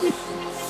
フフフ。